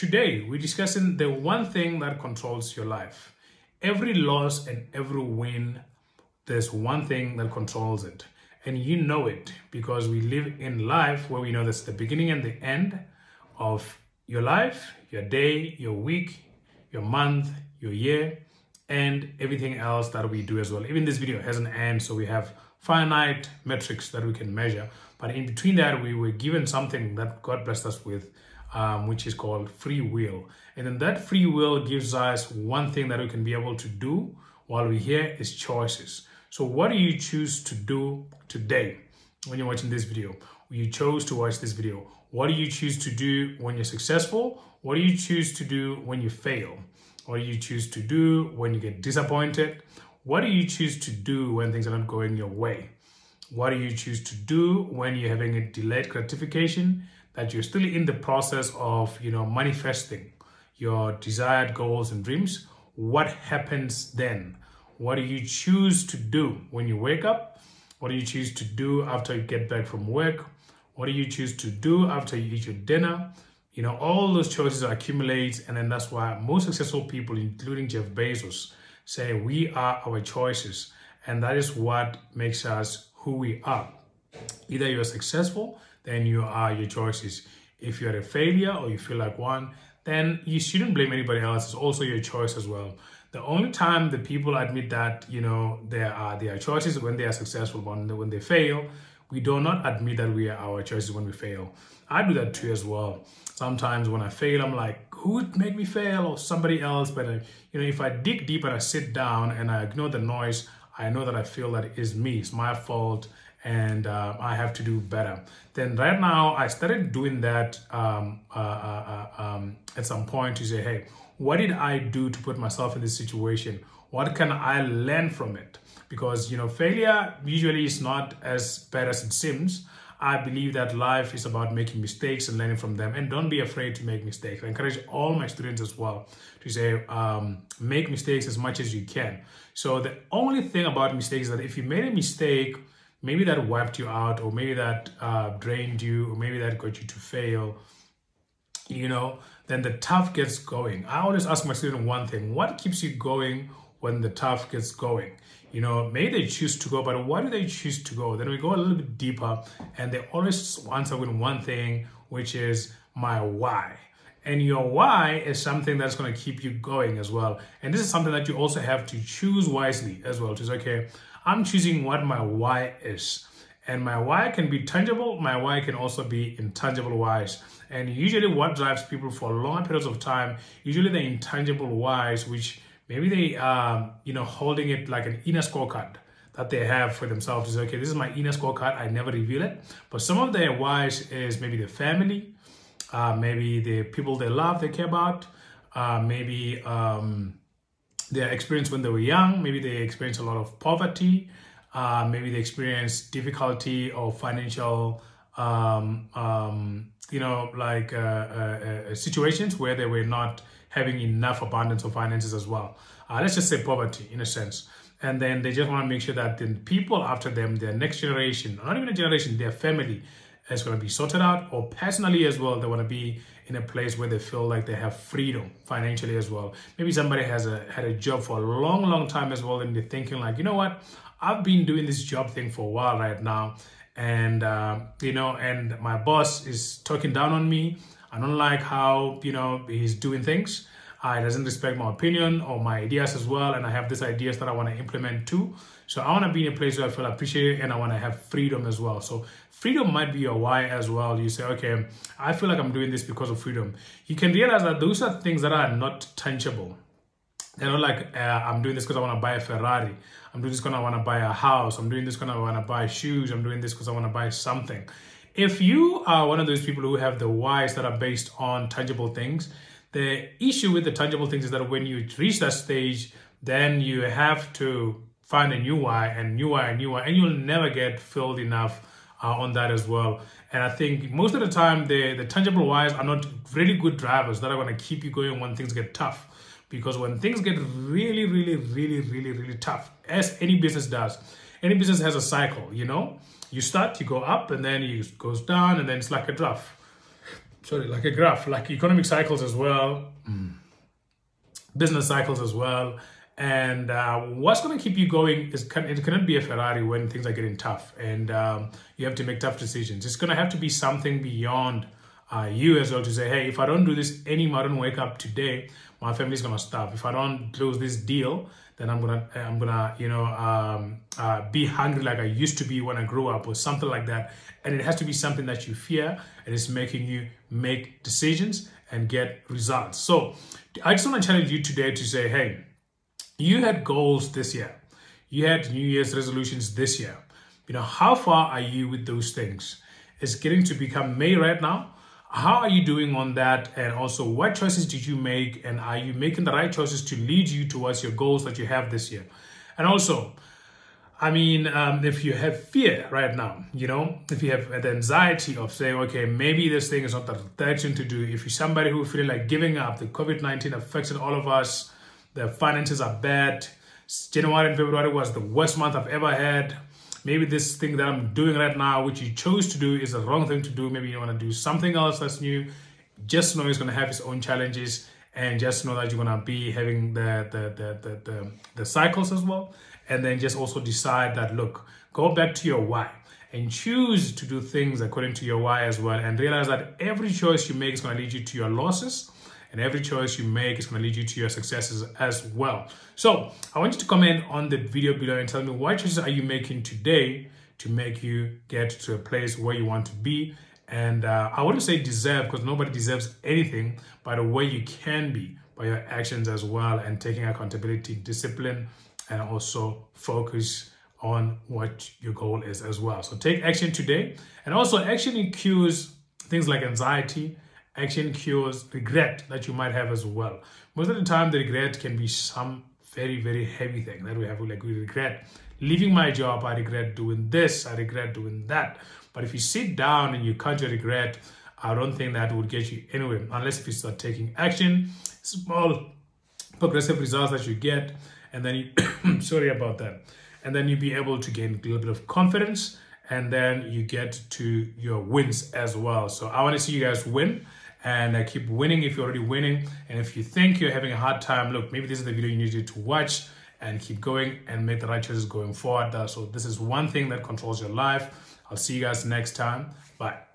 Today, we're discussing the one thing that controls your life. Every loss and every win, there's one thing that controls it. And you know it because we live in life where we know that's the beginning and the end of your life, your day, your week, your month, your year, and everything else that we do as well. Even this video has an end, so we have finite metrics that we can measure. But in between that, we were given something that God blessed us with, um, which is called free will. And then that free will gives us one thing that we can be able to do while we're here is choices. So what do you choose to do today when you're watching this video? You chose to watch this video. What do you choose to do when you're successful? What do you choose to do when you fail? What do you choose to do when you get disappointed? What do you choose to do when things are not going your way? What do you choose to do when you're having a delayed gratification that you're still in the process of, you know, manifesting your desired goals and dreams? What happens then? What do you choose to do when you wake up? What do you choose to do after you get back from work? What do you choose to do after you eat your dinner? You know, all those choices accumulate, and then that's why most successful people, including Jeff Bezos, say we are our choices, and that is what makes us who we are. Either you're successful, then you are your choices. If you're a failure or you feel like one, then you shouldn't blame anybody else. It's also your choice as well. The only time the people admit that, you know, there are their choices when they are successful, but when they fail, we do not admit that we are our choices when we fail. I do that too as well. Sometimes when I fail, I'm like, who made me fail or somebody else? But, uh, you know, if I dig deep and I sit down and I ignore the noise, I know that I feel that it is me, it's my fault, and uh, I have to do better. Then right now, I started doing that um, uh, uh, uh, um, at some point to say, hey, what did I do to put myself in this situation? What can I learn from it? Because, you know, failure usually is not as bad as it seems. I believe that life is about making mistakes and learning from them. And don't be afraid to make mistakes. I encourage all my students as well to say, um, make mistakes as much as you can. So the only thing about mistakes is that if you made a mistake, maybe that wiped you out, or maybe that uh, drained you, or maybe that got you to fail, you know, then the tough gets going. I always ask my student one thing, what keeps you going when the tough gets going? You know, maybe they choose to go, but why do they choose to go? Then we go a little bit deeper and they always answer with one thing, which is my why. And your why is something that's going to keep you going as well. And this is something that you also have to choose wisely as well. Say, okay, I'm choosing what my why is. And my why can be tangible, my why can also be intangible whys. And usually what drives people for long periods of time, usually the intangible whys, which maybe they um, you know, holding it like an inner scorecard that they have for themselves is okay, this is my inner scorecard, I never reveal it. But some of their whys is maybe the family, uh, maybe the people they love, they care about, uh, maybe um, their experience when they were young, maybe they experienced a lot of poverty, uh, maybe they experience difficulty or financial, um, um, you know, like uh, uh, uh, situations where they were not having enough abundance of finances as well. Uh, let's just say poverty in a sense. And then they just want to make sure that the people after them, their next generation, not even a generation, their family is going to be sorted out or personally as well. They want to be in a place where they feel like they have freedom financially as well. Maybe somebody has a, had a job for a long, long time as well. And they're thinking like, you know what? I've been doing this job thing for a while right now. And, uh, you know, and my boss is talking down on me. I don't like how, you know, he's doing things. Uh, he doesn't respect my opinion or my ideas as well. And I have these ideas that I want to implement too. So I want to be in a place where I feel appreciated and I want to have freedom as well. So freedom might be your why as well. You say, okay, I feel like I'm doing this because of freedom. You can realize that those are things that are not tangible. They're not like, uh, I'm doing this because I want to buy a Ferrari. I'm doing this because I want to buy a house. I'm doing this because I want to buy shoes. I'm doing this because I want to buy something. If you are one of those people who have the whys that are based on tangible things, the issue with the tangible things is that when you reach that stage, then you have to find a new why and new why and new why, and you'll never get filled enough uh, on that as well. And I think most of the time, the, the tangible whys are not really good drivers that are going to keep you going when things get tough. Because when things get really, really, really, really, really tough, as any business does, any business has a cycle, you know? You start, you go up, and then it goes down, and then it's like a graph. sorry, like a graph, like economic cycles as well, business cycles as well. And uh, what's going to keep you going is it cannot be a Ferrari when things are getting tough and um, you have to make tough decisions. It's going to have to be something beyond uh, you as well to say, hey, if I don't do this anymore, I don't wake up today, my family's to starve. If I don't close this deal, then I'm gonna I'm gonna you know um, uh, be hungry like I used to be when I grew up or something like that. And it has to be something that you fear and it's making you make decisions and get results. So I just want to challenge you today to say, hey, you had goals this year. You had New Year's resolutions this year. You know, how far are you with those things? It's getting to become May right now. How are you doing on that? And also, what choices did you make? And are you making the right choices to lead you towards your goals that you have this year? And also, I mean, um, if you have fear right now, you know, if you have the anxiety of saying, okay, maybe this thing is not the right thing to do, if you're somebody who feeling like giving up, the COVID 19 affected all of us, the finances are bad, January and February was the worst month I've ever had. Maybe this thing that I'm doing right now, which you chose to do, is the wrong thing to do. Maybe you want to do something else that's new. Just know it's going to have its own challenges and just know that you're going to be having the, the, the, the, the, the cycles as well and then just also decide that look go back to your why and choose to do things according to your why as well and realize that every choice you make is going to lead you to your losses and every choice you make is going to lead you to your successes as well so i want you to comment on the video below and tell me what choices are you making today to make you get to a place where you want to be and uh, i wouldn't say deserve because nobody deserves anything by the way you can be by your actions as well and taking accountability discipline and also focus on what your goal is as well. So take action today. And also action cures things like anxiety, action cures regret that you might have as well. Most of the time the regret can be some very, very heavy thing that we have like we regret leaving my job, I regret doing this, I regret doing that. But if you sit down and you count your regret, I don't think that would get you anywhere unless if you start taking action, small progressive results that you get and then you sorry about that. And then you be able to gain a little bit of confidence and then you get to your wins as well. So i want to see you guys win and uh, keep winning if you're already winning. And if you think you're having a hard time look maybe this is the video you needed to watch and keep going and make the right choices going forward. Uh, so this is one thing that controls your life. I'll see you guys next time. Bye